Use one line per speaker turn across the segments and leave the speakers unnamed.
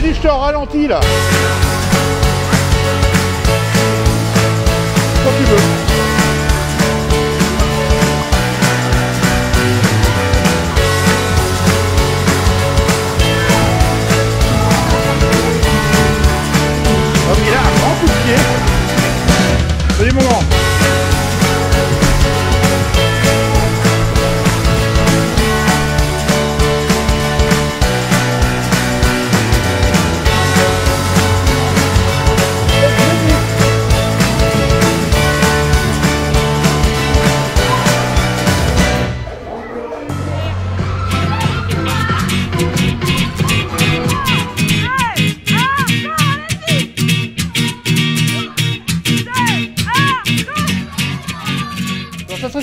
Vas-y, je te ralentis là. Quand tu veux.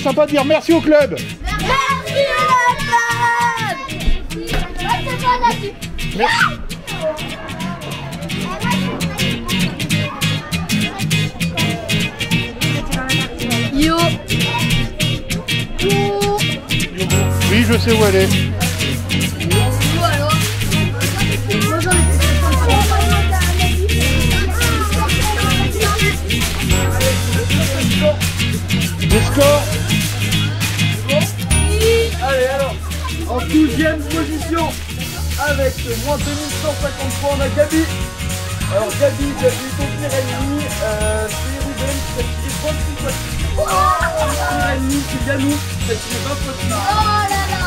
Sympa de dire merci au club.
Merci le club.
Merci.
Yo
Oui, je sais où elle est.
Yo alors
12ème position, avec moins 2150 points, on a Gabi. Alors Gabi, Gabi, ton pire ennemi, euh, c'est Ruben qui a tiré 26 fois. Ton pire ennemi, c'est Yanou qui a tiré 20 fois.
Oh là là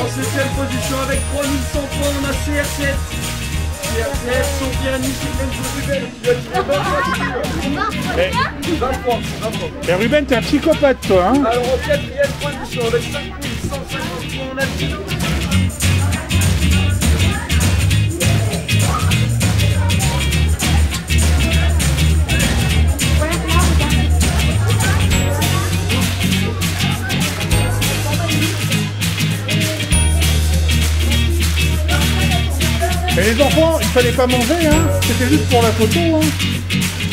En 7ème position, avec 3100 points, on a CR7. CR7, son pire ennemi, c'est même Ruben qui a tiré 20 fois dessus.
Eh,
23, 23.
Ruben, t'es un psychopathe toi, hein
Alors en quatrième position, avec 5150 points, on a
Mais les enfants, il fallait pas manger, hein. C'était juste pour la photo, hein